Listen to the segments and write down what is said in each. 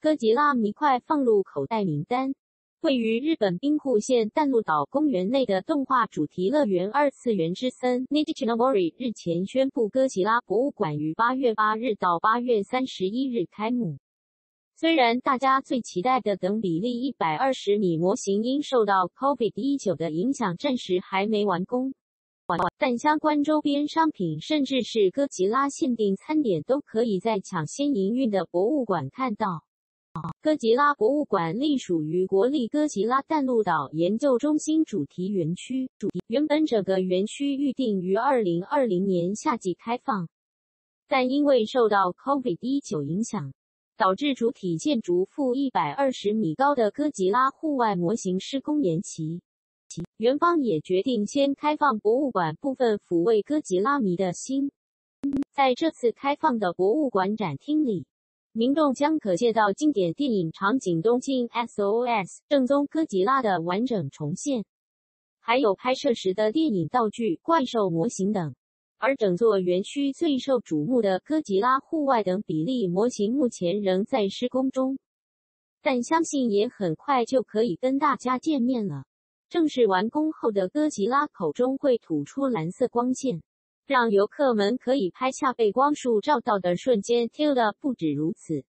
哥吉拉迷快放入口袋名单。位于日本兵库县淡路岛公园内的动画主题乐园二次元之森 Nijinamori 日前宣布，哥吉拉博物馆于八月八日到八月三十一日开幕。虽然大家最期待的等比例一百二十米模型因受到 COVID-19 的影响暂时还没完工，但相关周边商品甚至是哥吉拉限定餐点都可以在抢先营运的博物馆看到。哥吉拉博物馆隶属于国立哥吉拉淡路岛研究中心主题园区。主题原本整个园区预定于二零二零年夏季开放，但因为受到 COVID-19 影响，导致主体建筑负一百二十米高的哥吉拉户外模型施工延期。园方也决定先开放博物馆部分，抚慰哥吉拉迷的心。在这次开放的博物馆展厅里。民众将可见到经典电影场景《东京 SOS》正宗哥吉拉的完整重现，还有拍摄时的电影道具、怪兽模型等。而整座园区最受瞩目的哥吉拉户外等比例模型目前仍在施工中，但相信也很快就可以跟大家见面了。正式完工后的哥吉拉口中会吐出蓝色光线。让游客们可以拍下被光束照到的瞬间。Tilda 不止如此，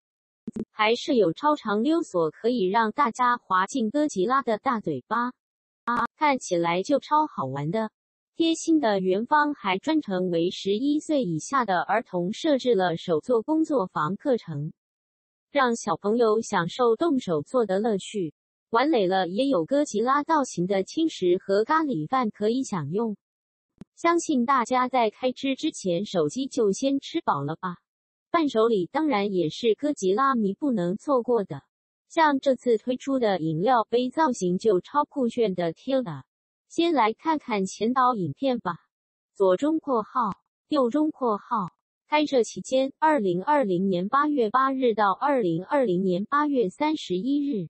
还设有超长溜索，可以让大家滑进哥吉拉的大嘴巴，啊，看起来就超好玩的。贴心的园方还专程为十一岁以下的儿童设置了手作工作坊课程，让小朋友享受动手做的乐趣。玩累了，也有哥吉拉造型的轻食和咖喱饭可以享用。相信大家在开吃之前，手机就先吃饱了吧。伴手礼当然也是哥吉拉迷不能错过的，像这次推出的饮料杯造型就超酷炫的 Tilda。先来看看前导影片吧。左中括号，右中括号。开设期间：二零二零年八月八日到二零二零年八月三十一日。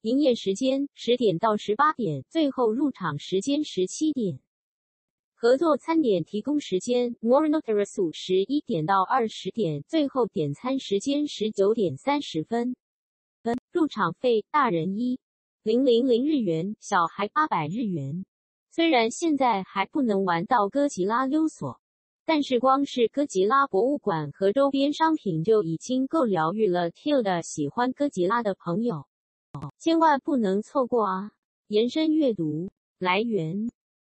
营业时间：十点到十八点，最后入场时间十七点。合作餐点提供时间：Morinoterisu 十一点到二十点，最后点餐时间十九点三十分。入场费：大人一零零零日元，小孩八百日元。虽然现在还不能玩到哥吉拉溜索，但是光是哥吉拉博物馆和周边商品就已经够疗愈了。Tilda 喜欢哥吉拉的朋友，千万不能错过啊！延伸阅读来源。